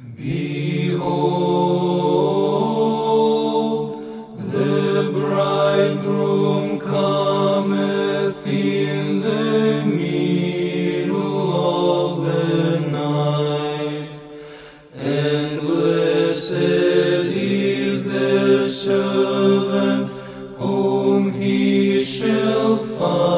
Behold, the bridegroom cometh in the middle of the night, and blessed is the servant whom he shall find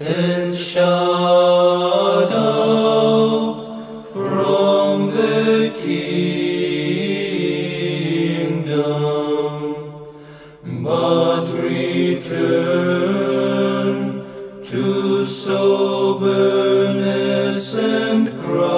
and shadow from the kingdom, but return to soberness and cry.